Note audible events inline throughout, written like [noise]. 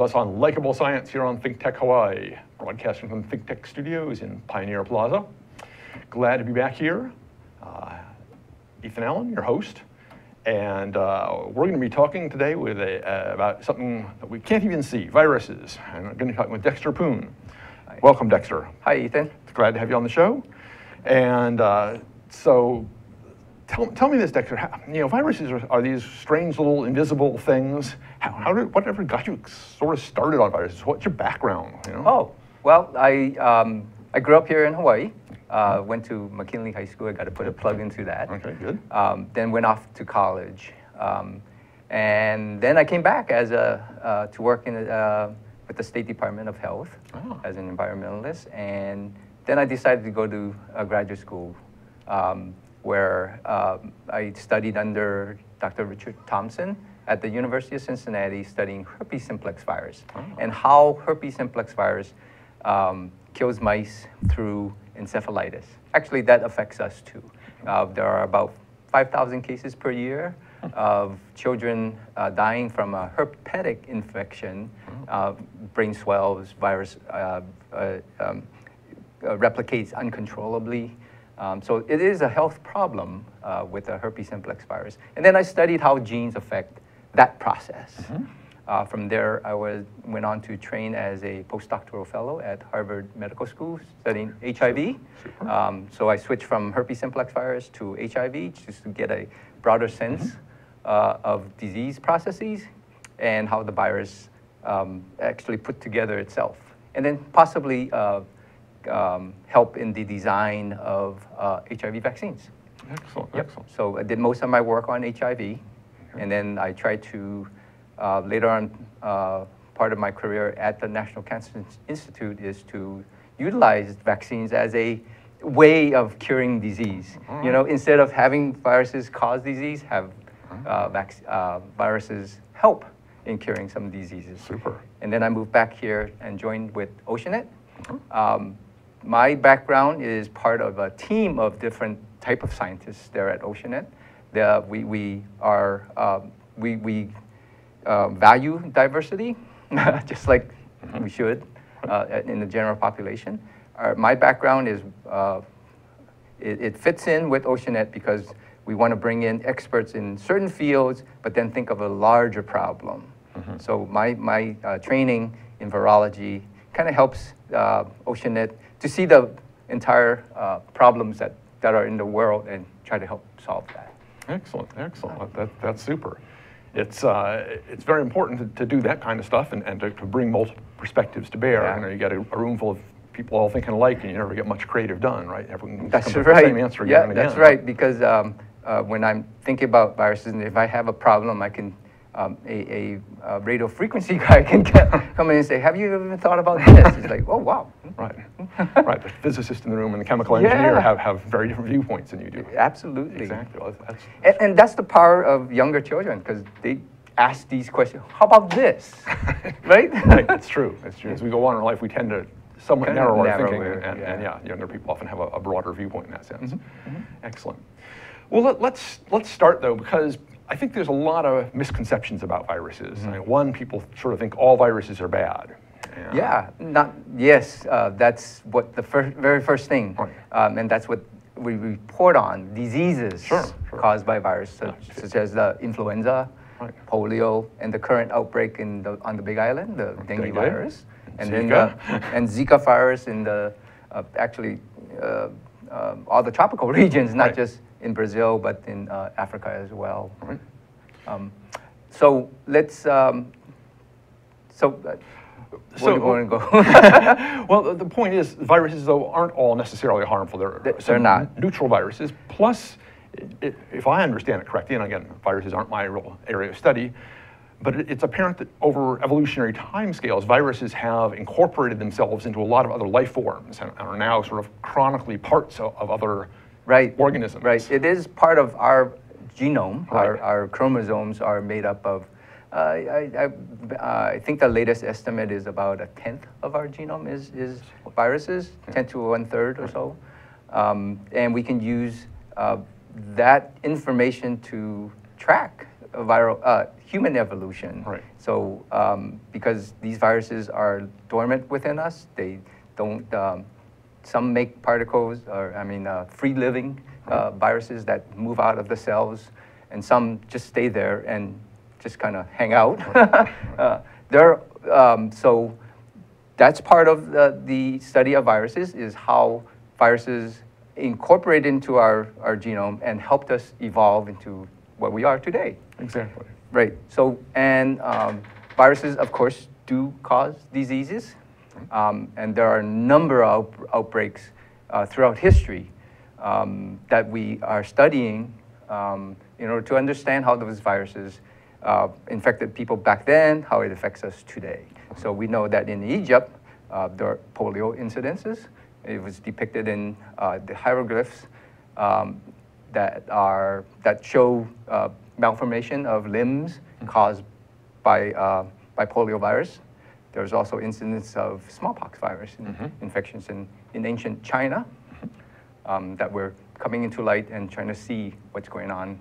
with us on Likeable Science here on ThinkTech Hawaii, broadcasting from ThinkTech Studios in Pioneer Plaza. Glad to be back here. Uh, Ethan Allen, your host, and uh, we're going to be talking today with a, uh, about something that we can't even see, viruses. And I'm going to be talking with Dexter Poon. Hi. Welcome, Dexter. Hi, Ethan. Glad to have you on the show. And uh, so Tell, tell me this, Dexter. How, you know, viruses are, are, these strange little invisible things. How, how, did whatever got you sort of started on viruses? What's your background? You know? Oh, well, I um, I grew up here in Hawaii. Uh, went to McKinley High School. I got to put a plug into that. Okay, good. Um, then went off to college, um, and then I came back as a uh, to work in uh, with the State Department of Health oh. as an environmentalist, and then I decided to go to graduate school. Um, where um, I studied under Dr. Richard Thompson at the University of Cincinnati studying herpes simplex virus oh. and how herpes simplex virus um, kills mice through encephalitis. Actually, that affects us too. Uh, there are about 5,000 cases per year of children uh, dying from a herpetic infection, oh. uh, brain swells, virus uh, uh, um, uh, replicates uncontrollably. Um, so it is a health problem uh, with the herpes simplex virus. And then I studied how genes affect that process. Mm -hmm. uh, from there, I was, went on to train as a postdoctoral fellow at Harvard Medical School studying HIV. Um, so I switched from herpes simplex virus to HIV just to get a broader sense mm -hmm. uh, of disease processes and how the virus um, actually put together itself. And then possibly uh, um, help in the design of uh, HIV vaccines. Excellent, yep. excellent. So I did most of my work on HIV, and then I tried to, uh, later on, uh, part of my career at the National Cancer Institute is to utilize vaccines as a way of curing disease. Mm. You know, instead of having viruses cause disease, have mm. uh, uh, viruses help in curing some diseases. Super. And then I moved back here and joined with Oceanet. Mm -hmm. um, my background is part of a team of different type of scientists there at Oceanet. The, we, we, are, uh, we, we uh, value diversity, [laughs] just like mm -hmm. we should uh, in the general population. my background is, uh, it, it, fits in with Oceanet because we want to bring in experts in certain fields, but then think of a larger problem. Mm -hmm. So my, my uh, training in virology kind of helps uh, Oceanet to see the entire uh, problems that, that are in the world and try to help solve that. Excellent, excellent. That, that's super. It's, uh, it's very important to, to, do that kind of stuff and, and to, to bring multiple perspectives to bear. Yeah. You know, you get a, a, room full of people all thinking alike and you never get much creative done, right? Everyone that's right. same answer again yeah, that's right. Because um, uh, when I'm thinking about viruses, and if I have a problem, I can um, a, a, a, radio frequency [laughs] guy can get, come in and say, have you even thought about this? He's like, oh, wow. Right, right. The physicist in the room and the chemical engineer yeah. have, have very different viewpoints than you do. Absolutely. Exactly. Well, that's, that's and, and, that's the power of younger children because they ask these questions, how about this? [laughs] right? right, that's true. That's true. As we go on in life, we tend to somewhat kind narrow our thinking, and, and, yeah. and, yeah. younger people often have a, a broader viewpoint in that sense. Mm -hmm. Mm -hmm. Excellent. Well, let, let's, let's start though, because I think there's a lot of misconceptions about viruses. Mm -hmm. I mean, one, people sort of think all viruses are bad. Yeah, yeah not yes. Uh, that's what the first, very first thing, right. um, and that's what we report on diseases sure, sure. caused by viruses, such, yeah. such as the influenza, right. polio, and the current outbreak in the, on the Big Island, the dengue, dengue. virus, and Zika. then the, and Zika virus in the uh, actually uh, um, all the tropical [laughs] regions, not right. just in Brazil, but in uh, Africa as well. Right. Um, so let's, um, so uh, so, where do you want to go? [laughs] [laughs] well, the point is, viruses, though, aren't all necessarily harmful. They're, they're not. Neutral viruses. Plus, it, if I understand it correctly, and again, viruses aren't my real area of study, but it's apparent that over evolutionary timescales, viruses have incorporated themselves into a lot of other life forms and are now sort of chronically parts of, of other right. organisms. Right. It is part of our genome. Right. Our, our chromosomes are made up of, uh, I, I, uh, I, think the latest estimate is about a tenth of our genome is, is viruses, 10 to one third or so. Um, and we can use uh, that information to track viral, uh, human evolution. Right. So um, because these viruses are dormant within us, they don't, um, some make particles, or I mean, uh, free living uh, viruses that move out of the cells, and some just stay there and just kind of hang out. [laughs] uh, there, um, so that's part of the, the study of viruses is how viruses incorporate into our, our genome and helped us evolve into what we are today. Exactly. Right. So, and um, viruses, of course, do cause diseases. Um, and there are a number of out- outbreaks uh, throughout history um, that we are studying um, in order to understand how those viruses uh, infected people back then, how it affects us today. So we know that in Egypt, uh, there are polio incidences. It was depicted in uh, the hieroglyphs um, that are that show uh, malformation of limbs caused by uh, by poliovirus. There's also incidents of smallpox virus in- infections in, in ancient China um, that we're coming into light and trying to see what's going on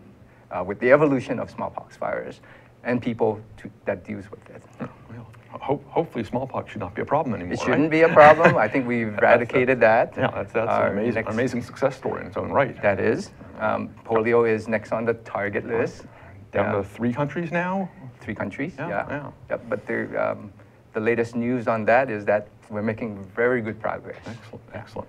uh, with the evolution of smallpox virus and people to, that deals with it. Well, ho- hopefully smallpox should not be a problem anymore. It shouldn't be a problem. I think we've [laughs] eradicated that. Yeah, that's, that's Our an amazing, next- amazing success story in its own right. That is. Um, polio is next on the target list. Down Yeah. to three countries now? Three countries, Yeah, yeah. yeah. Yep, but the, um, the latest news on that is that we're making very good progress. Excellent, excellent.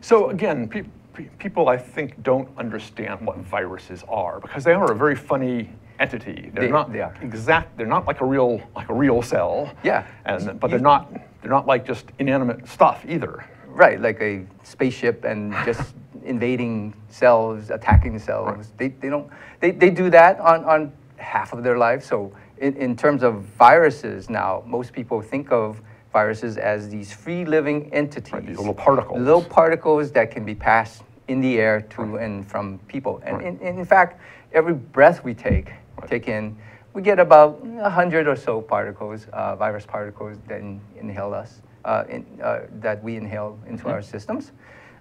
So again, pe- pe- people I think don't understand what viruses are because they are a very funny entity. They're They- not they are. exact. They're not like a real like a real cell. Yeah. And but You- they're not they're not like just inanimate stuff either. Right, like a spaceship and just [laughs] invading cells, attacking cells. They, they don't, they, they do that on, on half of their lives. So in, in terms of viruses now, most people think of viruses as these free living entities. these little particles. Little particles that can be passed in the air to and from people. And in, in fact, every breath we take, take in, we get about 100 or so particles, uh, virus particles that in, inhale us, uh, in, uh, that we inhale into our systems.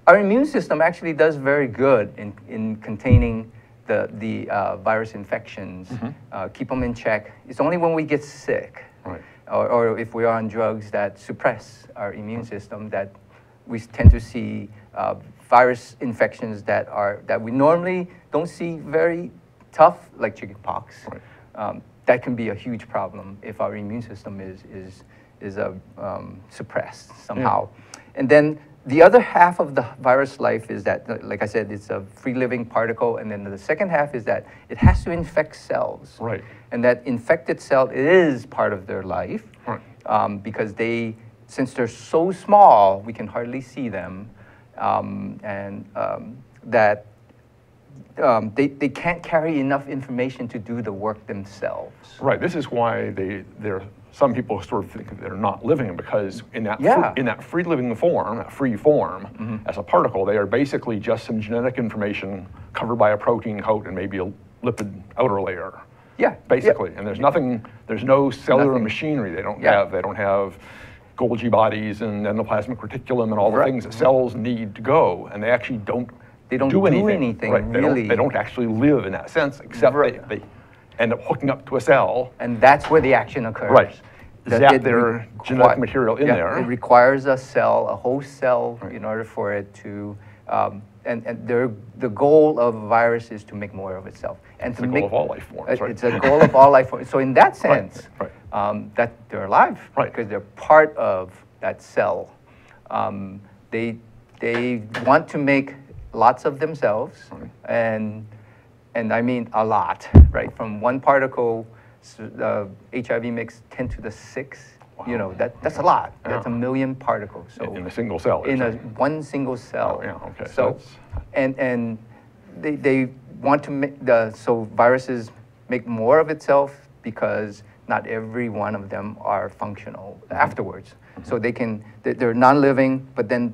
Our immune system actually does very good in, in containing the, the uh, virus infections, uh, keep them in check. It's only when we get sick Right. or, or if we are on drugs that suppress our immune system, that we tend to see uh, virus infections that are that we normally don't see very tough, like chickenpox. Right. Um, that can be a huge problem if our immune system is is is uh, um, suppressed somehow. And then the other half of the virus life is that, like I said, it's a free living particle, and then the second half is that it has to infect cells. Right. And that infected cell is part of their life Right. um, because they, since they're so small, we can hardly see them, um, and um, that um, they, they can't carry enough information to do the work themselves. Right. This is why they they're some people sort of think they're not living because in that Yeah. in that free living form, that free form, mm-hmm. as a particle, they are basically just some genetic information covered by a protein coat and maybe a lipid outer layer. Yeah, yeah. Basically, and there's nothing. There's no cellular Nothing. machinery. They don't Yeah. have. They don't have. Golgi bodies and endoplasmic reticulum and all the Right. things that cells need to go, and they actually don't. They don't do do anything. anything, right. They really. don't, they don't actually live in that sense, except Right. they, they end up hooking up to a cell And that's where the action occurs. Right. That Zap their genetic material in yeah, there. It requires a cell, a host cell, Right. in order for it to, um, and, and their, the goal of a virus is to make more of itself. And It's to the goal make, of all life forms, uh, right? It's a goal of all life forms. So in that [laughs] Right, sense, right. um, that they're alive. Right. Because they're part of that cell. Um, they, they want to make lots of themselves, Right. and and I mean a lot, right? From one particle, uh, HIV makes 10 to the six. You know, that, that's a lot. That's a million particles. So in a single cell. in a one single cell. Oh, yeah, okay, so So, and and they, they want to make the so viruses make more of itself because not every one of them are functional Mm-hmm. afterwards. So they can they- they're non-living, but then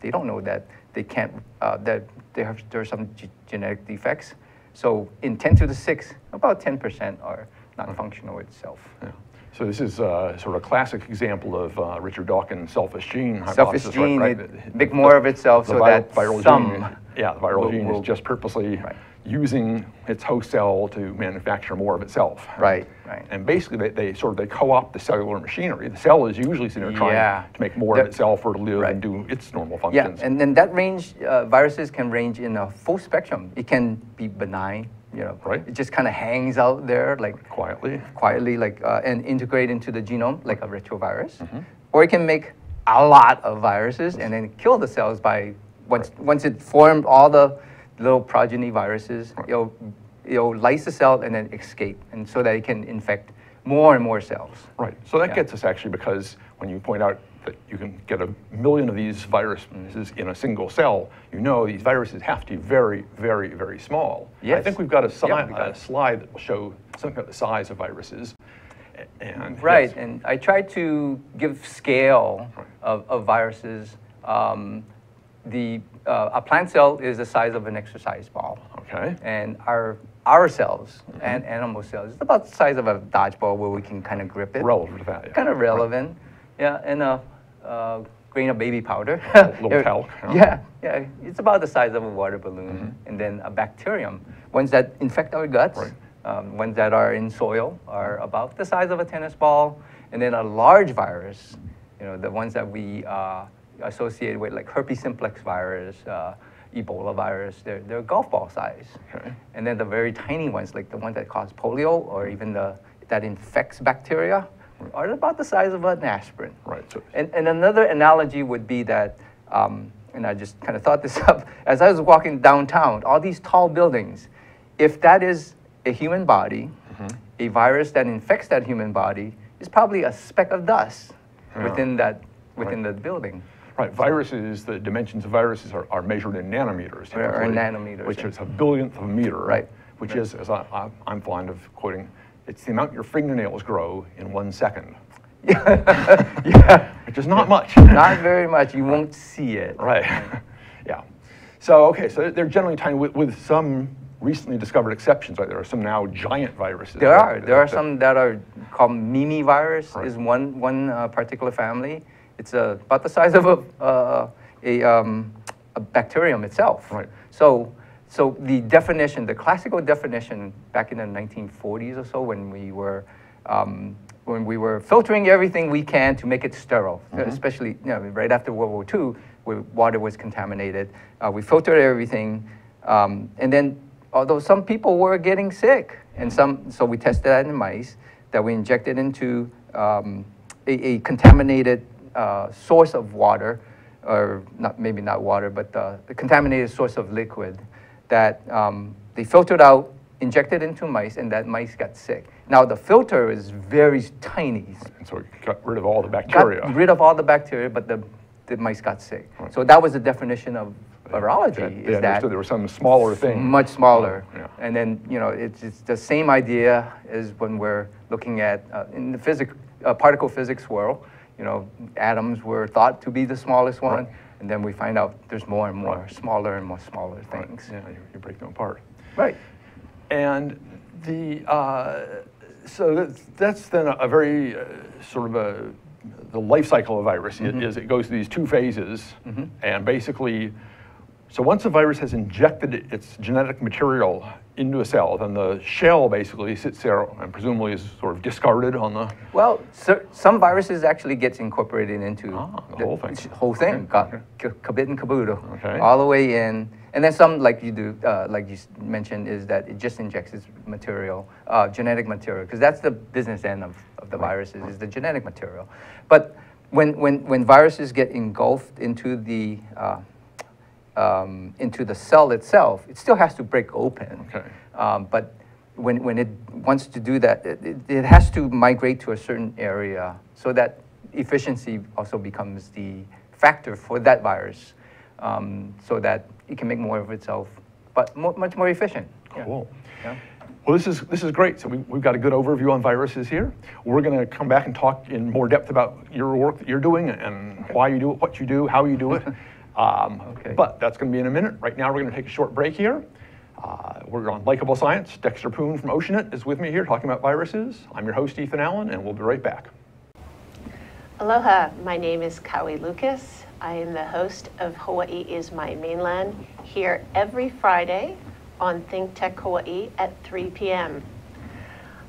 they don't know that they can't uh, that they have there are some ge- genetic defects. So in 10 to the six, about 10% are not functional itself. Yeah. So this is uh, sort of a classic example of uh, Richard Dawkins' selfish gene hypothesis. Selfish gene, right? The- make more of itself the so viral, that viral some gene, yeah, the viral will- gene is just purposely Right. Using its host cell to manufacture more of itself. Right, right. And basically, they, they sort of they co-opt the cellular machinery. The cell is usually sitting there trying Yeah. to make more of itself or to live right. and do its normal functions. Yeah, functions. and then that range, uh, viruses can range in a full spectrum. It can be benign, you know, Right. it just kind of hangs out there like quietly. quietly, like uh, and integrate into the genome like a retrovirus, Mm-hmm. or it can make a lot of viruses and then kill the cells by once once it formed all the little progeny viruses, it'll it'll lyse the cell and then escape, and so that it can infect more and more cells. Right. So that Yeah. gets us actually because when you point out that you can get a million of these viruses in a single cell, you know these viruses have to be very, very, very small. Yes. I think we've got a, si- got a slide that will show something about the size of viruses. And Right, and I try to give scale of, of viruses. Um, the uh, a plant cell is the size of an exercise ball. Okay. and our our cells and animal cells. is about the size of a dodgeball where we can kind of grip it. Relative to that, yeah. Kind of relevant. Yeah, and a, a grain of baby powder. little [laughs] Yeah, talc, yeah. Yeah, yeah. It's about the size of a water balloon. And then a bacterium, ones that infect our guts, Right. um, ones that are in soil are about the size of a tennis ball. And then a large virus, you know, the ones that we uh, associate with like herpes simplex virus, uh, Ebola virus, they're, they're golf ball size. Okay. And then the very tiny ones, like the ones that cause polio or even the that infects bacteria, are about the size of an aspirin. Right, so- And, and another analogy would be that, um, and I just kind of thought this [laughs] up, as I was walking downtown, all these tall buildings, if that is a human body, Mm-hmm. a virus that infects that human body is probably a speck of dust Yeah. within that within the building. Right, viruses, the dimensions of viruses are, are measured in nanometers. Or- nanometers, Which yeah. is a billionth of a meter. Right, Which right. is, as I, I, I'm fond of quoting, it's the amount your fingernails grow in one second, [laughs] yeah, [laughs] which is not much. not very much. You won't see it. Right, [laughs] yeah. So, okay, so they're generally tiny with, with some recently discovered exceptions, right? There are some now giant viruses. There right, are. There are some that are called Mimi virus. Right. Is one one uh, particular family. It's uh, about the size of a uh, a, um, a bacterium itself. Right. So so the definition, the classical definition back in the 1940s or so, when we were um, when we were filtering everything we can to make it sterile, Mm-hmm. especially you know, right after World War II, where water was contaminated. Uh, we filtered everything, um, and then although some people were getting sick, and some, so we tested that in mice, that we injected into um, a, a contaminated uh, source of water, or not maybe not water, but uh, a contaminated source of liquid that um, they filtered out, injected into mice, and that mice got sick. Now the filter is very tiny, And so it got rid of all the bacteria. got rid of all the bacteria, but the, the mice got sick. So that was the definition of virology. That- is They that there was some smaller thing. much smaller. Yeah. And then, you know, it's, it's the same idea as when we're looking at, uh, in the physics, uh, particle physics world, you know, atoms were thought to be the smallest one, Right. and then we find out there's more and more, Right. smaller and more smaller Right, things. Yeah, you, break them apart. Right. And the, uh, so that's, that's then a, very uh, sort of a, the life cycle of a virus Mm-hmm. is it goes through these two phases. And basically, so once a virus has injected its genetic material into a cell, then the shell basically sits there and presumably is sort of discarded on the, Well, cer- some viruses actually gets incorporated into Ah, the whole thing. Whole thing, got k- kabit and caboodle, Okay. all the way in. And then some, like you do, uh, like you mentioned, is that it just injects its material, uh, genetic material, because that's the business end of, of the viruses, is the genetic material. But when, when, when viruses get engulfed into the uh, um, into the cell itself, it still has to break open. Okay. Um, but when, when it wants to do that, it, it, it has to migrate to a certain area so that efficiency also becomes the factor for that virus um, so that it can make more of itself, but mo- much more efficient. Cool. Yeah. Well, this is, this is great. So we, we've got a good overview on viruses here. We're going to come back and talk in more depth about your work that you're doing and why you do it, what you do, how you do it. [laughs] Um, Okay. But that's going to be in a minute. Right now, we're going to take a short break here. Uh, we're on Likeable Science. Dexter Poon from Oceanit is with me here talking about viruses. I'm your host, Ethan Allen, and we'll be right back. Aloha, my name is Kawi Lucas. I am the host of Hawaii is My Mainland here every Friday on Think Tech Hawaii at 3 p.m.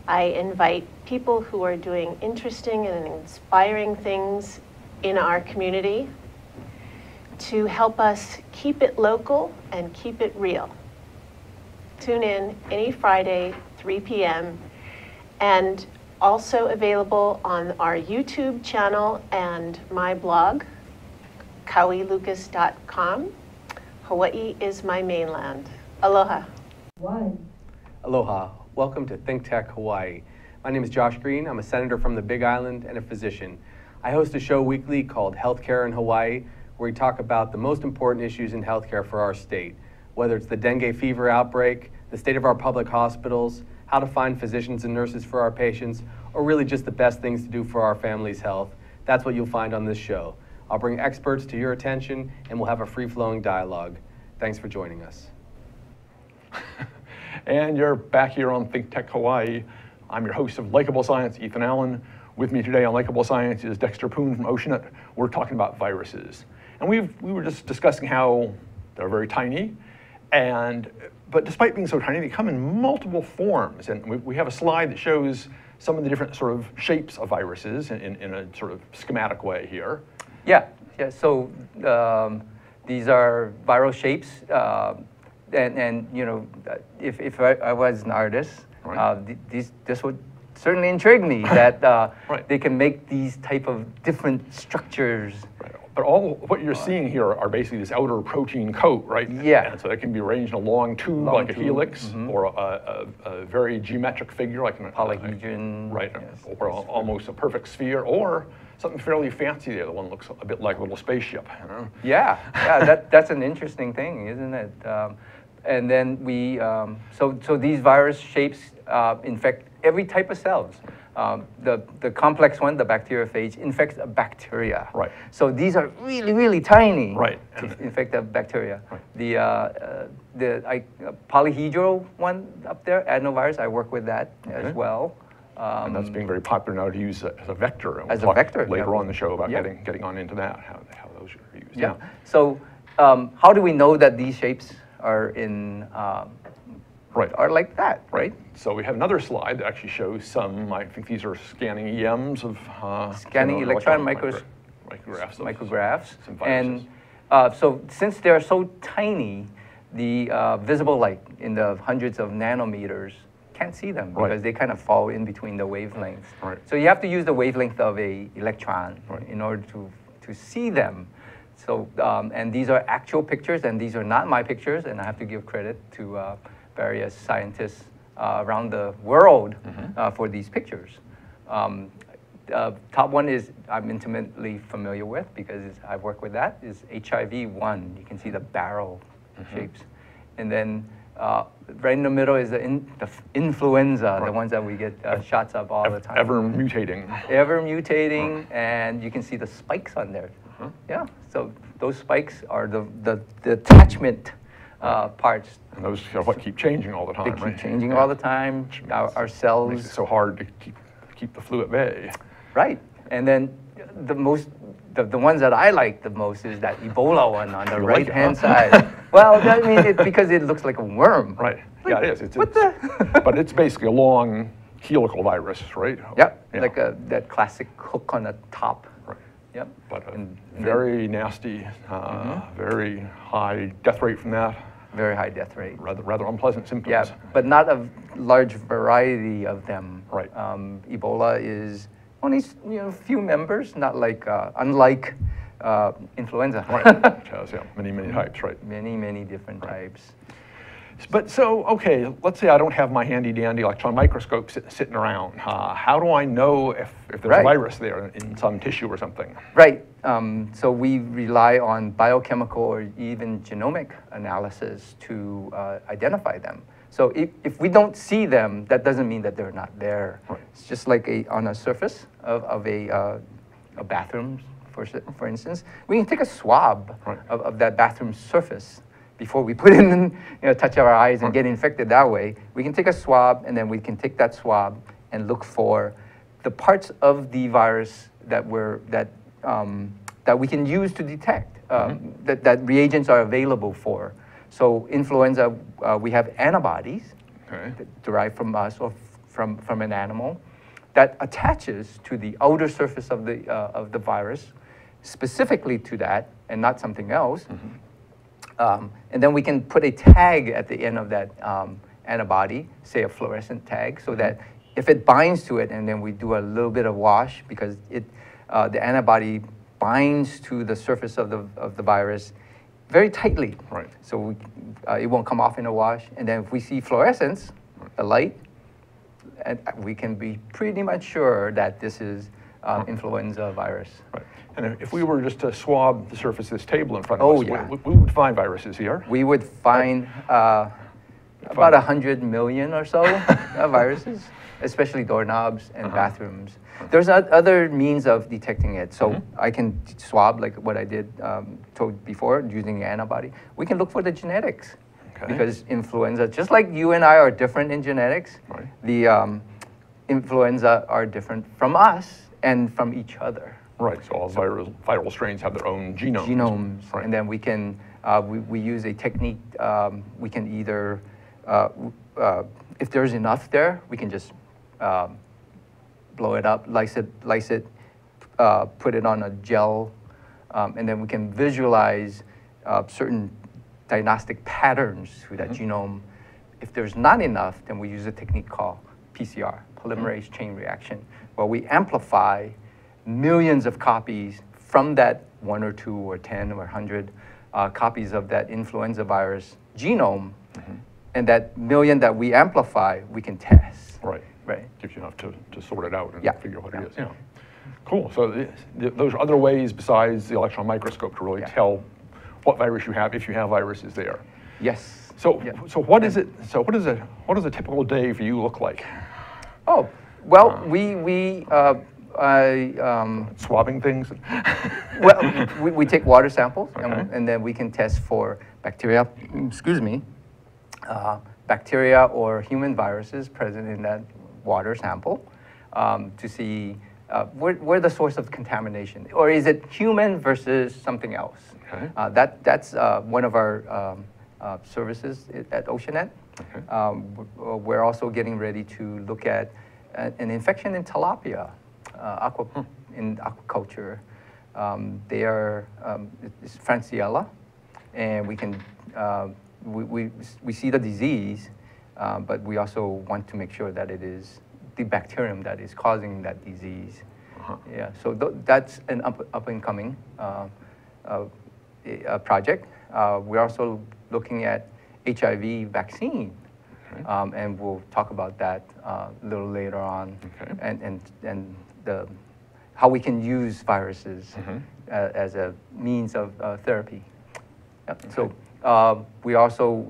I invite people who are doing interesting and inspiring things in our community to help us keep it local and keep it real. Tune in any Friday, 3 p.m., and also available on our YouTube channel and my blog, kawilucas.com. Hawaii is my mainland. Aloha. One. Aloha. Welcome to Think Tech Hawaii. My name is Josh Green. I'm a senator from the Big Island and a physician. I host a show weekly called Healthcare in Hawaii, where we talk about the most important issues in healthcare for our state, whether it's the dengue fever outbreak, the state of our public hospitals, how to find physicians and nurses for our patients, or really just the best things to do for our family's health. That's what you'll find on this show. I'll bring experts to your attention and we'll have a free flowing dialogue. Thanks for joining us. [laughs] and you're back here on Think Tech Hawaii. I'm your host of Likeable Science, Ethan Allen. With me today on Likeable Science is Dexter Poon from Oceanet. We're talking about viruses. And we've, we were just discussing how they're very tiny, and, but despite being so tiny, they come in multiple forms. And we, we have a slide that shows some of the different sort of shapes of viruses in, in, in a sort of schematic way here. Yeah, yeah. So um, these are viral shapes, uh, and and you know, if if I, I was an artist, right. uh, these this would certainly intrigue me [laughs] that uh, right. they can make these type of different structures. Right. But all what you're seeing here are basically this outer protein coat, right? Yeah. And so that can be arranged in a long tube long like tube. a helix, mm -hmm. or a, a, a, very geometric figure like a polyhedron, right? Yes, or almost a perfect sphere, or something fairly fancy there. The one looks a bit like a little spaceship. You know? Yeah, yeah. that, that's an interesting thing, isn't it? Um, and then we, um, so so these virus shapes uh, infect every type of cells. Um, the, the complex one, the bacteriophage, infects a bacteria. Right. So these are really, really tiny right. to infect a bacteria. Right. The, uh, uh, the I, uh, polyhedral one up there, adenovirus, I work with that okay. as well. Um, and that's being very popular now to use as a vector. And we'll as a vector. Later yeah. on the show about getting, getting on into that, how, how those are used. Yeah. yeah. So um, how do we know that these shapes are in um, right. are like that, right? So we have another slide that actually shows some, I think these are scanning EMs of... Uh, scanning you know, electron, electron micrographs. Micrographs. and uh, so since they're so tiny, the uh, visible light in the hundreds of nanometers can't see them because right. they kind of fall in between the wavelengths. Right. So you have to use the wavelength of a electron right. in order to, to see them. So, um, and these are actual pictures, and these are not my pictures, and I have to give credit to uh, various scientists uh, around the world mm -hmm. for these pictures. Um, uh, top one is I'm intimately familiar with because I work with that is HIV-1. You can see the barrel mm -hmm. shapes. And then uh, right in the middle is the, in, the influenza, right. the ones that we get uh, shots of all the time. Ever mutating. Ever mutating, and you can see the spikes on there. Uh. Yeah, so those spikes are the, the, the attachment uh, parts. And those are what keep changing all the time, They keep right? changing yeah. all the time. Our, our cells. Makes it so hard to keep, keep the flu at bay. Right, and then the most the, the ones that I like the most is that Ebola one on the right hand [laughs] side. well, I mean, it, because it looks like a worm. Right. Like, yeah, it is. It's, what it's, the? [laughs] but it's basically a long helical virus, right? Yep. Yeah. Like a, that classic hook on the top. Right. Yep. But and, very nasty, uh, mm -hmm. very high death rate from that. Very high death rate. Rather, rather unpleasant symptoms. Yeah, but not a large variety of them. Right. Um, Ebola is only you know, few members, not like, uh, unlike uh, influenza. right, [laughs] which has yeah, many, many types, right? Many, many different right. types. But so, okay, let's say I don't have my handy dandy electron microscope sit, sitting around. Uh, how do I know if, if there's right. a virus there in some tissue or something? Right. Um, so we rely on biochemical or even genomic analysis to uh, identify them. So if, if we don't see them, that doesn't mean that they're not there. Right. It's just like a, on a surface of, of a, uh, a bathroom, for, for instance. We can take a swab right. of, of that bathroom surface before we [laughs] put in, you know, touch our eyes and get infected that way. We can take a swab and then we can take that swab and look for the parts of the virus that, we're, that, um, that we can use to detect, um, mm -hmm. that, that reagents are available for. So influenza, uh, we have antibodies Okay. derived from us or f- from, from an animal that attaches to the outer surface of the, uh, of the virus, specifically to that and not something else. Um, and then we can put a tag at the end of that um, antibody, say a fluorescent tag, so that if it binds to it and then we do a little bit of wash because it, uh, the antibody binds to the surface of the, of the virus very tightly. Right. So we, uh, it won't come off in a wash. And then if we see fluorescence, the light, and we can be pretty much sure that this is um, influenza virus. Right. And if- we were just to swab the surface of this table in front of Oh, us, we- yeah. we, we would find viruses here. We would find uh, about 100 million or so [laughs] uh, viruses, especially doorknobs and bathrooms. There's other means of detecting it. So I can swab, like what I did um, told before, using antibody. We can look for the genetics. Okay. Because influenza, just like you and I are different in genetics, Right. the um, influenza are different from us and from each other Right, so all viral, viral strains have their own genomes. genomes, Right. and then we can uh, we, we use a technique. Um, we can either, uh, uh, if there's enough there, we can just um, blow it up, lyse it, it, uh, put it on a gel, um, and then we can visualize uh, certain diagnostic patterns through that genome. If there's not enough, then we use a technique called PCR, polymerase chain reaction, where we amplify millions of copies from that one or two or 10 or 100 uh, copies of that influenza virus genome. And that million that we amplify, we can test. Right. Right. Gives you enough to, to sort it out and Yeah. figure what Yeah. it is. Yeah. Cool. So th- th- those are other ways besides the electron microscope to really Yeah. tell what virus you have if you have viruses there. Yes. So, so what is it? So what is a what does a typical day for you look like? Oh, well, we, we, uh, I, um, Swabbing things. well, we, we take water samples and, Okay. and then we can test for bacteria, excuse me, uh, bacteria or human viruses present in that water sample um, to see uh, where, where the source of contamination, or is it human versus something else? Okay. Uh, that, that's uh, one of our um, uh, services at Oceanet. Okay. Um, we're also getting ready to look at an infection in tilapia, uh, aqua, in aquaculture. Um, they are, um, it's Franciella, and we can, uh, we, we, we see the disease, uh, but we also want to make sure that it is the bacterium that is causing that disease. Uh-huh. Yeah, so th- that's an up, up and coming uh, uh, project. Uh, we're also looking at HIV vaccine, Okay. um, and we'll talk about that uh, a little later on, Okay. and and and the how we can use viruses Mhm. uh, as a means of uh, therapy. Yep. So uh, we also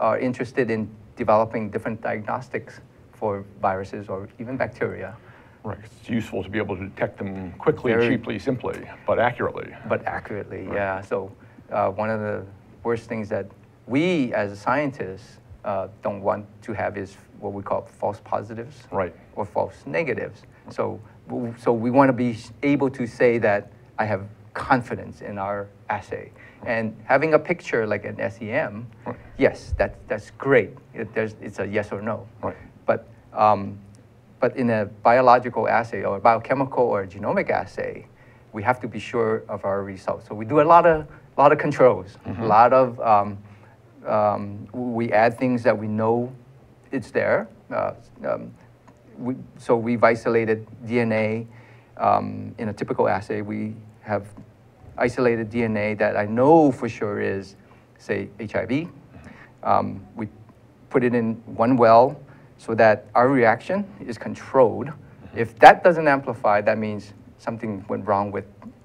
are interested in developing different diagnostics for viruses or even bacteria, Right. It's useful to be able to detect them quickly, Very- cheaply, simply, but accurately. but accurately. Right. Yeah. So uh, one of the worst things that we as scientists uh, don't want to have is what we call false positives Right. or false negatives. So, so we want to be able to say that I have confidence in our assay. And having a picture like an SEM, Right. yes, that, that's great. It, there's, it's a yes or no. Right. But, um, but in a biological assay or biochemical or genomic assay, we have to be sure of our results. So we do a lot of, lot of controls, a lot of, um, um, we add things that we know it's there. Uh, um, we, so we've isolated DNA um, in a typical assay. We have isolated DNA that I know for sure is, say, HIV. Um, we put it in one well so that our reaction is controlled. If that doesn't amplify, that means something went wrong with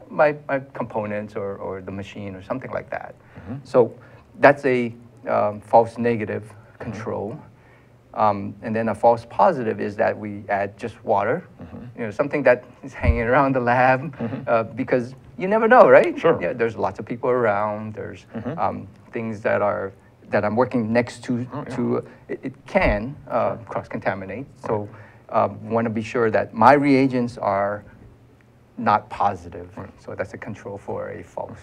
my, my components or, or the machine or something like that. So that's a um, false negative control. Um, and then a false positive is that we add just water, you know, something that is hanging around the lab uh, because you never know, right? Sure. Yeah, there's lots of people around. There's um, things that are that I'm working next to. Oh, yeah. To it, it can uh, cross contaminate. So um, want to be sure that my reagents are not positive. So that's a control for a false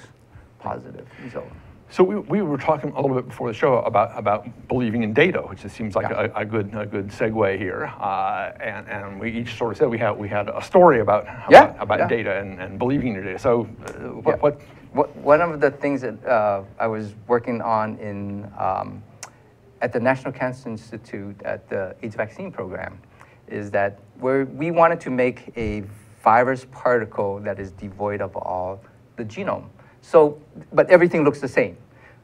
positive result. So we, we were talking a little bit before the show about, about believing in data, which just seems like Yeah. a, a good a good segue here. Uh, and, and we each sort of said we had we had a story about Yeah, about, about yeah. data and, and believing in your data. So uh, what, what Wha- One of the things that uh, I was working on in um, at the National Cancer Institute at the AIDS vaccine program is that where we wanted to make a virus particle that is devoid of all the genome. So, but everything looks the same.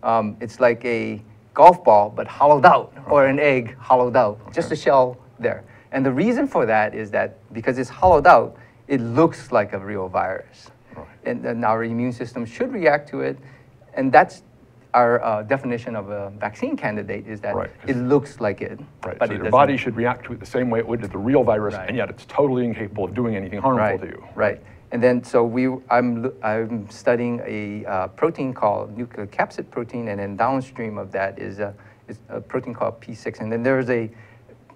Um, it's like a golf ball, but hollowed out, or an egg hollowed out, just a shell there. And the reason for that is that because it's hollowed out, it looks like a real virus and then our immune system should react to it. And that's our uh, definition of a vaccine candidate is that Right, it looks like it, right? but so your body should react to it the same way it would to the real virus, Right. and yet it's totally incapable of doing anything harmful right, to you. Right. And then so we, I'm, I'm studying a uh, protein called nucleocapsid protein, and then downstream of that is a, is a protein called P6. And then there's a,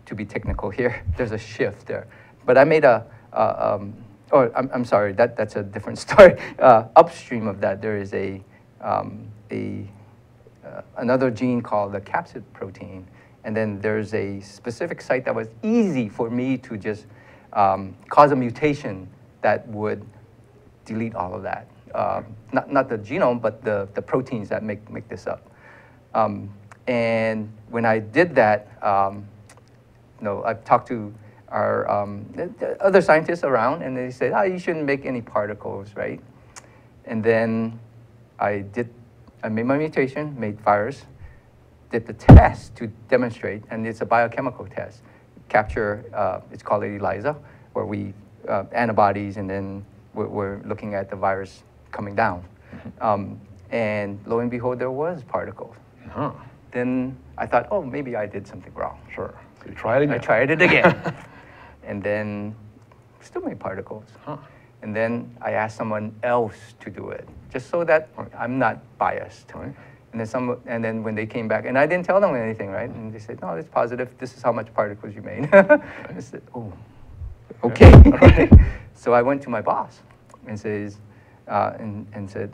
to be technical here, [laughs] there's a shift there. But I made a, uh, um, oh, I'm, I'm sorry, that, that's a different [laughs] story. Uh, upstream of that, there is a, um, a uh, another gene called the capsid protein. And then there's a specific site that was easy for me to just um, cause a mutation that would delete all of that. Um, not, not the genome, but the, the proteins that make, make this up. Um, and when I did that, um, you know, I've talked to our um, the- the other scientists around, and they said, "Oh, you shouldn't make any particles, right?" And then I did, I made my mutation, made virus, did the test to demonstrate, and it's a biochemical test. Capture, uh, it's called ELISA, where we uh, antibodies, and then we're, we're looking at the virus coming down. Um, and lo and behold, there was particles. Huh. Then I thought, oh, maybe I did something wrong. Sure. So you try it again. I tried it again. [laughs] and then still made particles. Huh. And then I asked someone else to do it, just so that I'm not biased. Right. And then some, and then when they came back, and I didn't tell them anything, right? And they said, no, it's positive. This is how much particles you made. [laughs] I said, oh, okay. [laughs] so I went to my boss and says, uh, and, and said,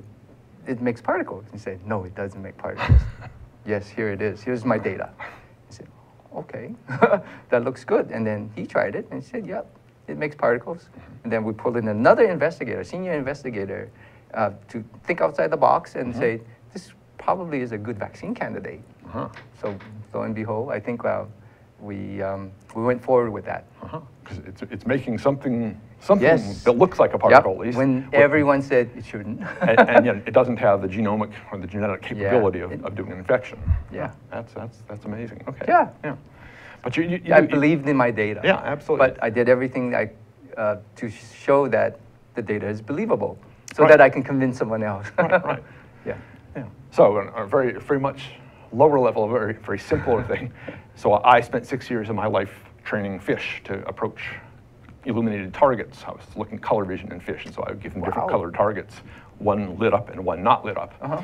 it makes particles. He said, no, it doesn't make particles. [laughs] yes, here it is. Here's my data. I said, okay, [laughs] that looks good. And then he tried it and he said, yep, it makes particles. And then we pulled in another investigator, senior investigator, uh, to think outside the box and say, this probably is a good vaccine candidate. Uh-huh. So lo and behold, I think uh, we, um, we went forward with that. Uh-huh. 'Cause it's, it's making something something Yes. that looks like a Yep, particle at least. When What- everyone said it shouldn't. [laughs] and, and yet it doesn't have the genomic or the genetic capability of, it- of doing an infection. Yeah. That's, that's, that's amazing. Okay. Yeah. Yeah. But you, you, you I you- believed in my data. Yeah, absolutely. But I did everything I, uh, to show that the data is believable, so Right. that I can convince someone else. Right, right. [laughs] yeah. Yeah. So a very, very much lower level, a very, very simpler [laughs] thing. So I spent six years of my life training fish to approach illuminated targets. I was looking color vision in fish, and so I would give them different Wow. colored targets, one lit up and one not lit up. Uh-huh.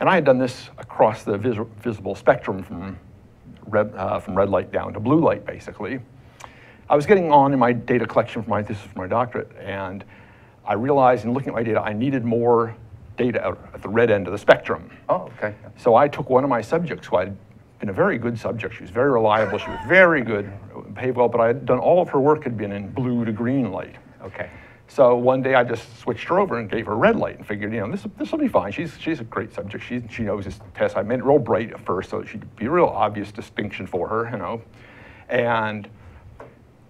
And I had done this across the vis- visible spectrum from red, uh, from red light down to blue light, basically. I was getting on in my data collection for my, this is for my doctorate, and I realized in looking at my data, I needed more data out at the red end of the spectrum. Oh, okay. So I took one of my subjects who had been a very good subject. She was very reliable. She was very good, behaved well, but I had done all of her work had been in blue to green light. Okay. So one day I just switched her over and gave her red light and figured, you know, this this will be fine. She's she's a great subject. She she knows this test. I made it real bright at first, so it should be a real obvious distinction for her, you know, and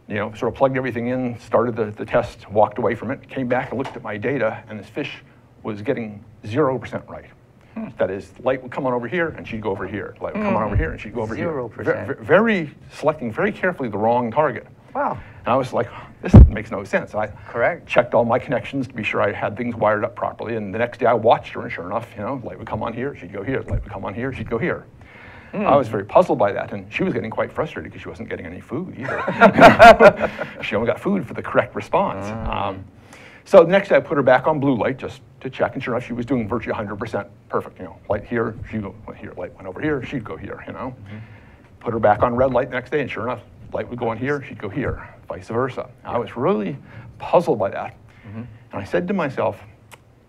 you know, sort of plugged everything in, started the, the test, walked away from it, came back and looked at my data, and this fish was getting 0% right. Hmm. That is, light would come on over here, and she'd go over here. Light would come on over hmm. here, and she'd go over here. 0%. Ve- ve- Very, selecting very carefully the wrong target. Wow. And I was like, this makes no sense. I Correct. checked all my connections to be sure I had things wired up properly. And the next day I watched her, and sure enough, you know, light would come on here, she'd go here. Light would come on here, she'd go here. Hmm. I was very puzzled by that, and she was getting quite frustrated because she wasn't getting any food either. [laughs] she only got food for the correct response. Ah. Um, so the next day I put her back on blue light just to check, and sure enough, she was doing virtually 100% perfect. You know, light here, she'd go here, light went over here, she'd go here, you know. Mm-hmm. Put her back on red light the next day, and sure enough, light would go on here, she'd go here, vice versa. I was really puzzled by that. Mm-hmm. And I said to myself,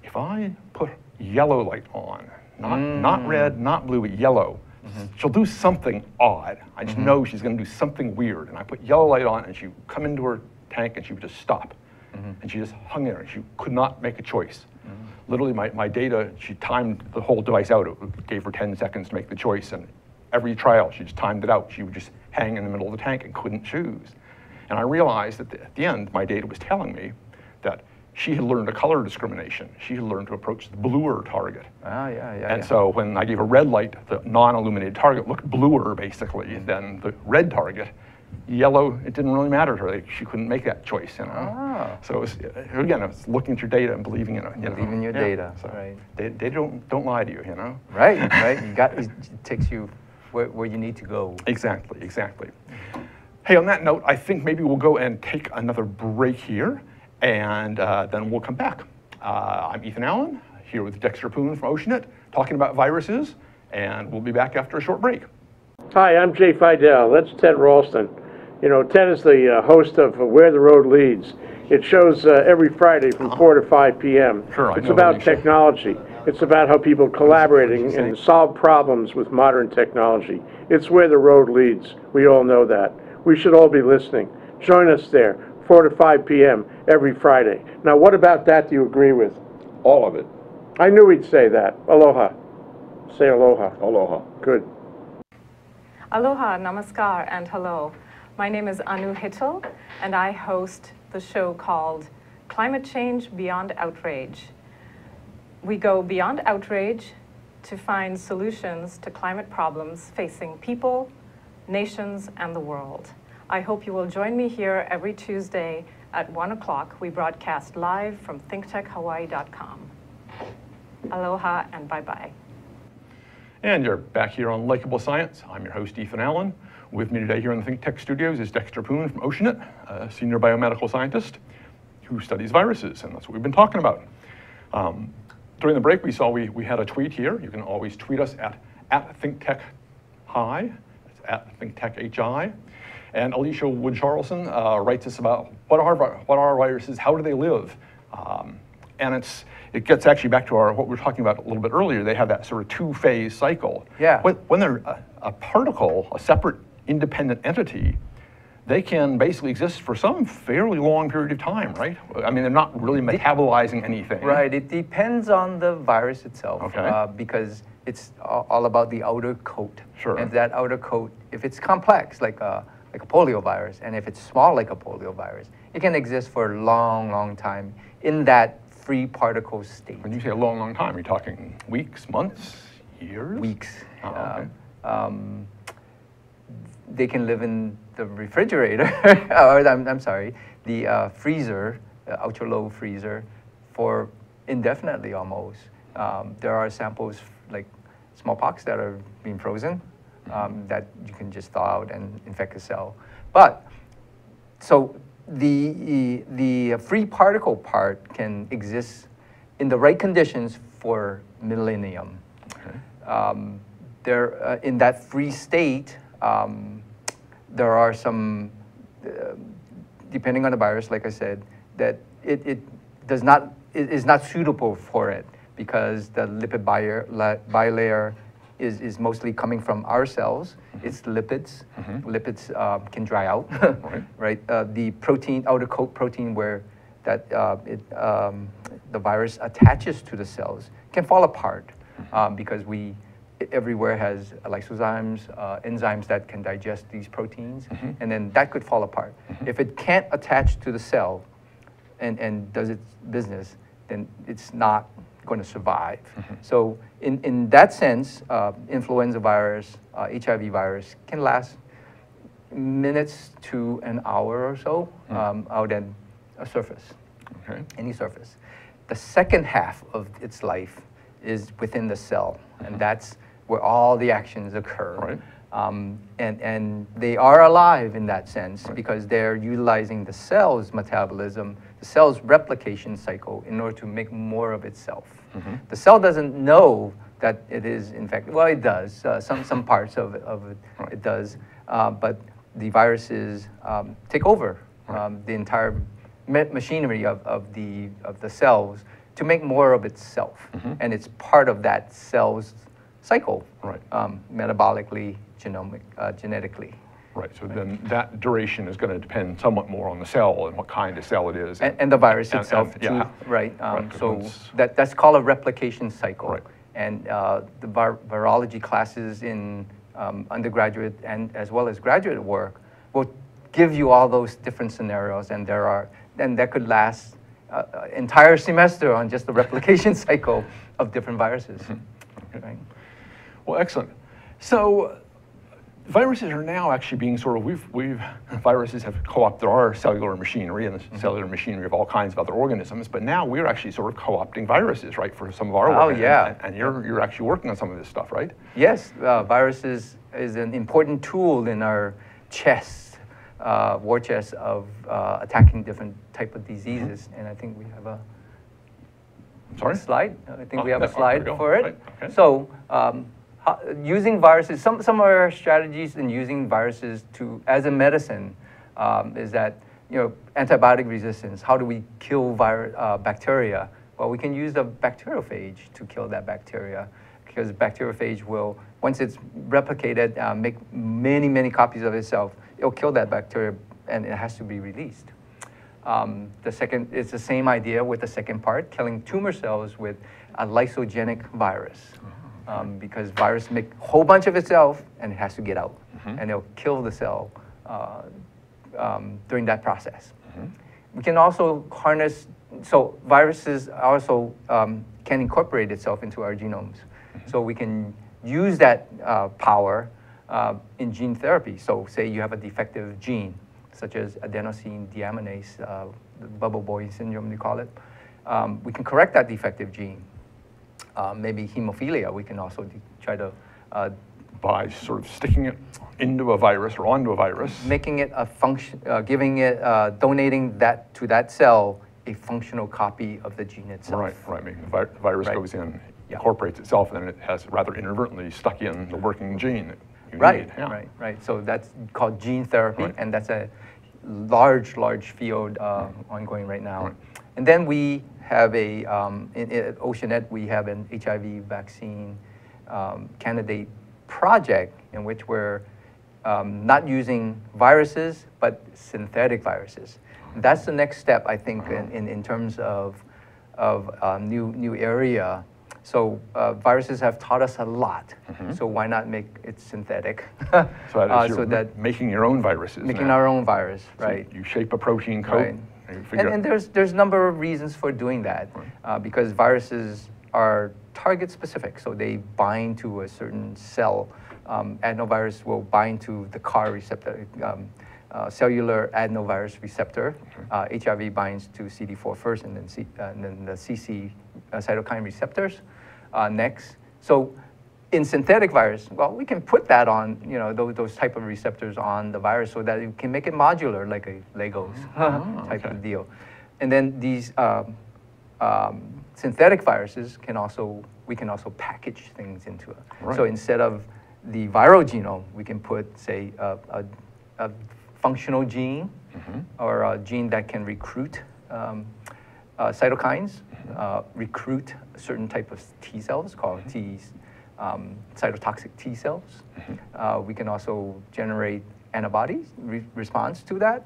if I put yellow light on, not, mm. not red, not blue, but yellow. Mm-hmm. She'll do something odd. I just know she's going to do something weird. And I put yellow light on, and she would come into her tank, and she would just stop. And she just hung there. And she could not make a choice. Literally, my, my data, she timed the whole device out. It gave her 10 seconds to make the choice. And every trial, she just timed it out. She would just hang in the middle of the tank and couldn't choose. And I realized that at the end, my data was telling me that she had learned a color discrimination. She had learned to approach the bluer target. Ah, yeah, yeah. And yeah. so when I gave a red light, the non-illuminated target looked bluer basically than the red target. Yellow, it didn't really matter to her. Like, she couldn't make that choice, you know. Ah. So it was, again, it's looking at your data and believing in it. You know? In your Yeah. data, So right. They, they don't don't lie to you, you know. Right, [laughs] right. You got it takes you where, where you need to go. Exactly, exactly. Hey, on that note, I think maybe we'll go and take another break here, and uh, then we'll come back. Uh, I'm Ethan Allen, here with Dexter Poon from Oceanet, talking about viruses, and we'll be back after a short break. Hi, I'm Jay Fidel. That's Ted Ralston. You know, Ted is the uh, host of uh, Where the Road Leads. It shows uh, every Friday from 4 to 5 p.m. Sure, It's about what you technology. It's about how people collaborating and solve problems with modern technology. It's where the road leads. We all know that. We should all be listening. Join us there, 4 to 5 p.m. every Friday. Now, what about that do you agree with? All of it. I knew he'd say that. Aloha. Say aloha. Aloha. Good. Aloha, namaskar, and hello. My name is Anu Hittel, and I host the show called Climate Change Beyond Outrage. We go beyond outrage to find solutions to climate problems facing people, nations, and the world. I hope you will join me here every Tuesday at 1 o'clock. We broadcast live from thinktechhawaii.com. Aloha and bye bye. And you're back here on Likeable Science. I'm your host, Ethan Allen. With me today here in the Think Tech studios is Dexter Poon from Oceanet, a senior biomedical scientist who studies viruses, and that's what we've been talking about. Um, during the break, we saw we, we had a tweet here. You can always tweet us at, at ThinkTechHi, it's at ThinkTechHI. And Alicia Wood Charlson uh, writes us about what are, what are viruses, how do they live? Um, and it's, it gets actually back to our, what we were talking about a little bit earlier. They have that sort of two-phase cycle. Yeah. When, when they're a, a particle, a separate independent entity, they can basically exist for some fairly long period of time, right? I mean, they're not really metabolizing anything. Right, it depends on the virus itself. Okay. Uh, because it's all about the outer coat. Sure. And that outer coat, if it's complex, like a, like a polio virus, and if it's small, like a polio virus, it can exist for a long, long time in that free particle state. When you say a long, long time, you're talking weeks, months, years? Weeks. Oh, okay. Um, they can live in the refrigerator, [laughs] or I'm, I'm sorry, the uh, freezer, uh, ultra low freezer, for indefinitely almost. Um, there are samples like smallpox that are being frozen um, that you can just thaw out and infect a cell. But so the the free particle part can exist in the right conditions for millennium. Um, there, uh, in that free state, um, there are some, uh, depending on the virus, like I said, that it, it does not, it is not suitable for it because the lipid bilayer is, is mostly coming from our cells. It's lipids. Lipids uh, can dry out, [laughs] right? Uh, the protein, outer coat protein where that uh, it, um, the virus attaches to the cells can fall apart um, because we everywhere has lysozymes, uh, enzymes that can digest these proteins, and then that could fall apart. If it can't attach to the cell and, and does its business, then it's not going to survive. So in, in that sense, uh, influenza virus, uh, HIV virus can last minutes to an hour or so um, out in a surface Okay. any surface. The second half of its life is within the cell, and that's where all the actions occur. Right. Um, and, and they are alive in that sense because they're utilizing the cell's metabolism, the cell's replication cycle in order to make more of itself. The cell doesn't know that it is infected. Well, it does. Uh, some, some parts of it, of it, it does. Uh, but the viruses um, take over um, the entire ma- machinery of, of, the, of the cells to make more of itself. And it's part of that cell's cycle, Right. um, metabolically, genomic, uh, genetically. Right, so then that duration is going to depend somewhat more on the cell and what kind of cell it is. And, and the virus and- itself and- too, yeah. right? Um, Right, so that, that's called a replication cycle. Right. And uh, the vir- virology classes in um, undergraduate and as well as graduate work will give you all those different scenarios, and there are, and that could last uh, uh, entire semester on just the replication [laughs] cycle of different viruses. Mm-hmm. Right? Well, excellent. So viruses are now actually being sort of, we've, we've, viruses have co-opted our cellular machinery and the Mm-hmm. cellular machinery of all kinds of other organisms, but now we're actually sort of co-opting viruses, right, for some of our work. Oh, yeah. And, and you're, you're actually working on some of this stuff, right? Yes, uh, viruses is an important tool in our chest, uh, war chest of uh, attacking different type of diseases. And I think we have a Sorry? slide. I think Oh, we have a there- oh, slide there we go. for it. Right, okay. So um, how, using viruses, some, some of our strategies in using viruses to as a medicine um, is that you know antibiotic resistance. How do we kill uh, bacteria? Well, we can use the bacteriophage to kill that bacteria because bacteriophage will, once it's replicated, uh, make many, many copies of itself. It'll kill that bacteria and it has to be released. Um, the second, it's the same idea with the second part, killing tumor cells with a lysogenic virus. Um, because virus make a whole bunch of itself and it has to get out. And it'll kill the cell uh, um, during that process. We can also harness, so viruses also um, can incorporate itself into our genomes. So we can use that uh, power uh, in gene therapy. So say you have a defective gene, such as adenosine deaminase, uh, the bubble boy syndrome, they call it. Um, we can correct that defective gene. Uh, maybe hemophilia, we can also try to uh, By sort of sticking it into a virus or onto a virus. making it a function, uh, giving it, uh, donating that to that cell a functional copy of the gene itself. Right, right, making the vi- the virus Right. goes in, Yeah. incorporates itself, and then it has rather inadvertently stuck in the working gene you Right, need. yeah. right, right. So that's called gene therapy, Right. and that's a large, large field uh, ongoing right now. Right. And then we have a, um, in, in Oceanet, we have an HIV vaccine um, candidate project in which we're um, not using viruses, but synthetic viruses. That's the next step, I think, in, in, in terms of, of um, new, new area. So uh, viruses have taught us a lot. So why not make it synthetic? So that [laughs] Uh, so that making your own viruses making now. our own virus, So right? You shape a protein code. Right. And And, and there's there's a number of reasons for doing that, uh, because viruses are target specific, so they bind to a certain cell. Um, adenovirus will bind to the CAR receptor, um, uh, cellular adenovirus receptor. Uh, HIV binds to CD4 first, and then, C, uh, and then the CC uh, cytokine receptors uh, next. So in synthetic virus, well, we can put that on, you know, those, those type of receptors on the virus so that you can make it modular, like a Legos type okay. of deal. And then these um, um, synthetic viruses can also, we can also package things into it. So instead of the viral genome, we can put, say, a, a, a functional gene or a gene that can recruit um, uh, cytokines, uh, recruit certain type of T cells called T's, um, cytotoxic T cells. Uh, we can also generate antibodies re- response to that.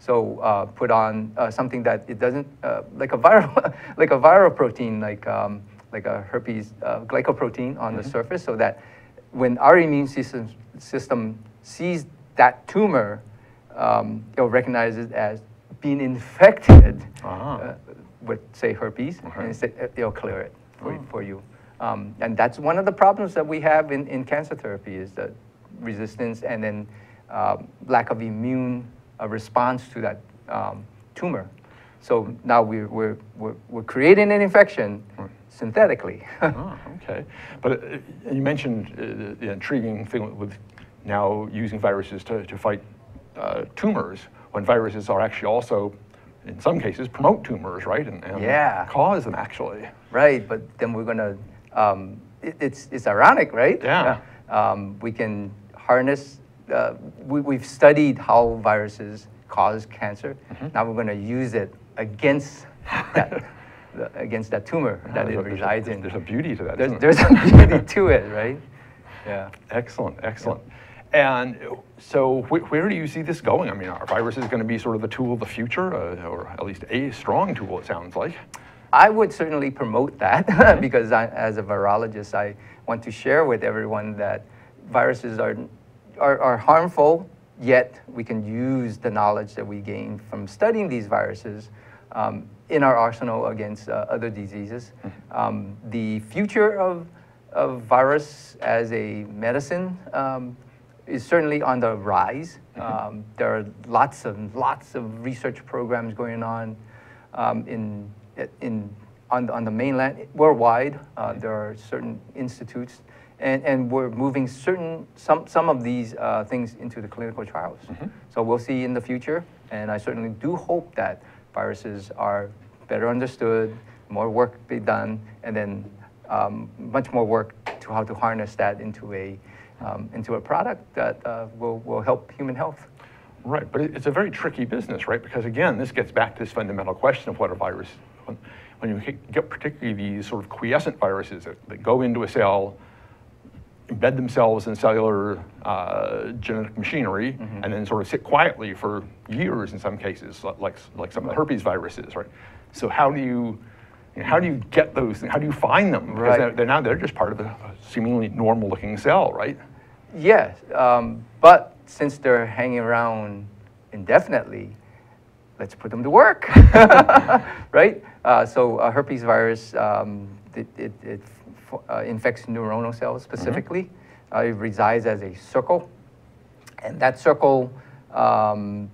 So uh, put on uh, something that it doesn't uh, like a viral [laughs] like a viral protein like um, like a herpes uh, glycoprotein on the surface, so that when our immune system system sees that tumor, um, it'll recognize it as being infected Ah. uh, with say herpes, Okay. and uh, it'll clear it for, for you. Um, and that's one of the problems that we have in, in cancer therapy is the resistance and then um, lack of immune uh, response to that um, tumor. So now we're, we're, we're, we're creating an infection synthetically. Oh, [laughs] okay. But uh, you mentioned uh, the intriguing thing with now using viruses to, to fight uh, tumors, when viruses are actually also, in some cases, promote tumors, right? And, and Yeah. cause them, actually. Right, but then we're gonna, um, it, it's, it's ironic, right? Yeah. Um, we can harness, uh, we, we've studied how viruses cause cancer. Mm-hmm. Now we're gonna use it against that. the, [laughs] against that tumor that it a- there's a- resides in. There's a beauty to that. There's, there's a [laughs] beauty to it, right? Yeah. Excellent, excellent. And so, wh- where do you see this going? I mean, are viruses going to be sort of the tool of the future, uh, or at least a strong tool? It sounds like. I would certainly promote that [laughs] because I, as a virologist, I want to share with everyone that viruses are, are, are harmful, yet we can use the knowledge that we gain from studying these viruses um, in our arsenal against uh, other diseases. Um, the future of, of virus as a medicine um, is certainly on the rise. Um, there are lots and lots of research programs going on um, in, in, on, on the mainland, worldwide. Uh, there are certain institutes, and, and we're moving certain, some, some of these uh, things into the clinical trials. So we'll see in the future, and I certainly do hope that viruses are better understood, more work be done, and then um, much more work to how to harness that into a, um, into a product that uh, will, will help human health. Right, but it's a very tricky business, right? Because again, this gets back to this fundamental question of what a virus. When, when you get particularly these sort of quiescent viruses that, that go into a cell, embed themselves in cellular uh, genetic machinery, and then sort of sit quietly for years in some cases, like like some of the herpes viruses, right? So how do you you know, how do you get those? things? How do you find them? Because Right. they're, they're now they're just part of a seemingly normal-looking cell, right? Yes, um, but since they're hanging around indefinitely, let's put them to work, [laughs] right? Uh, so uh, herpes virus, um, it, it, it f- uh, infects neuronal cells specifically. Uh, it resides as a circle, and that circle, um,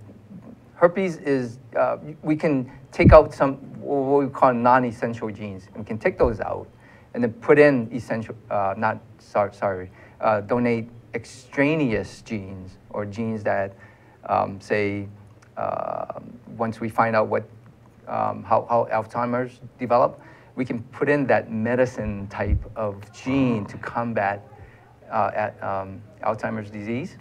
herpes is, uh, we can take out some, what we call non-essential genes. We can take those out and then put in essential, uh, not, sorry, sorry uh, donate extraneous genes or genes that, um, say, uh, once we find out what, um, how, how Alzheimer's develop, we can put in that medicine type of gene to combat uh, at, um, Alzheimer's disease.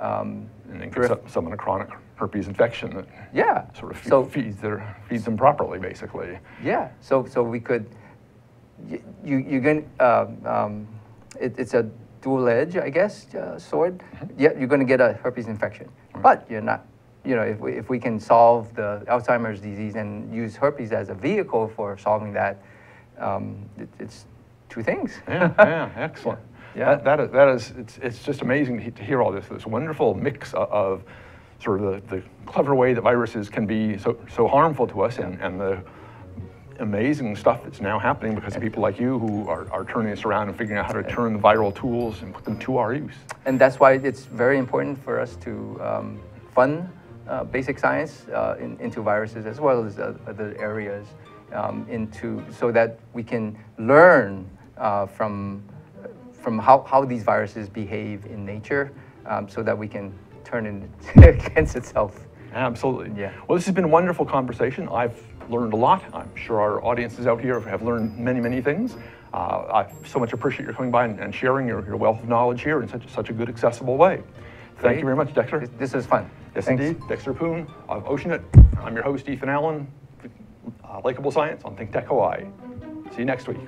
Um, And then some, someone a chronic herpes infection that yeah. sort of fe- so feeds their feeds them properly, basically. yeah, so so we could you you can um, um, it, it's a dual edge, I guess, uh, sword. Yeah, you're going to get a herpes infection, but you're not. You know, if we, if we can solve the Alzheimer's disease and use herpes as a vehicle for solving that, um, it, it's two things. Yeah, [laughs] yeah, excellent. Yeah. That, that is, that is it's, it's just amazing to, to hear all this, this wonderful mix of, of sort of the, the clever way that viruses can be so, so harmful to us and, and the amazing stuff that's now happening because of people like you who are, are turning this around and figuring out how to turn the viral tools and put them to our use. And that's why it's very important for us to um, fund uh, basic science uh, in, into viruses as well as uh, other areas um, into so that we can learn uh, from from how, how these viruses behave in nature um, so that we can turn it [laughs] against itself. Absolutely. Yeah. Well, this has been a wonderful conversation. I've learned a lot. I'm sure our audiences out here have learned many, many things. Uh, I so much appreciate your coming by and, and sharing your, your wealth of knowledge here in such, such a good, accessible way. Thank Great. you very much, Dexter. This, this is fun. Yes, Thanks. indeed. Dexter Poon of Oceanit. I'm your host, Ethan Allen, uh, Likeable Science on Think Tech Hawaii. See you next week.